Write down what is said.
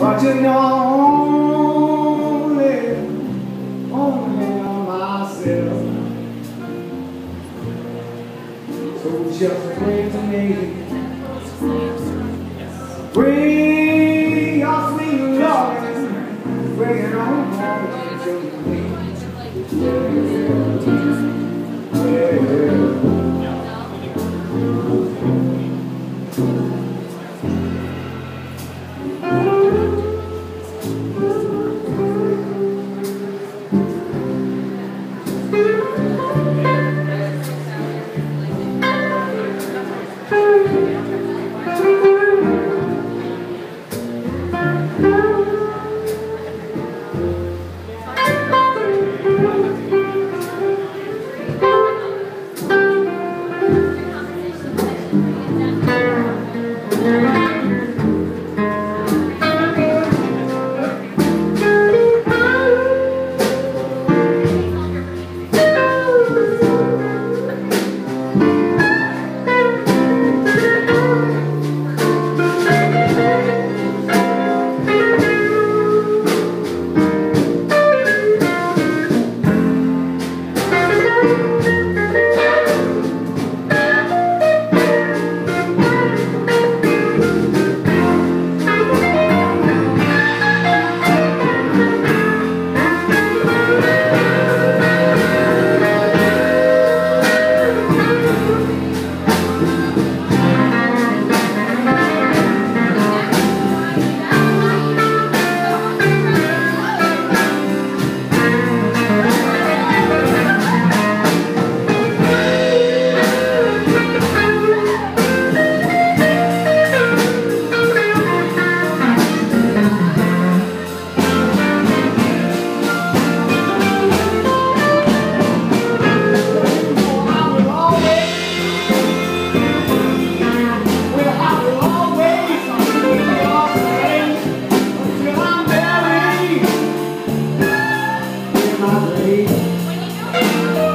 Know, only, only myself. So just pray to me. Bring When you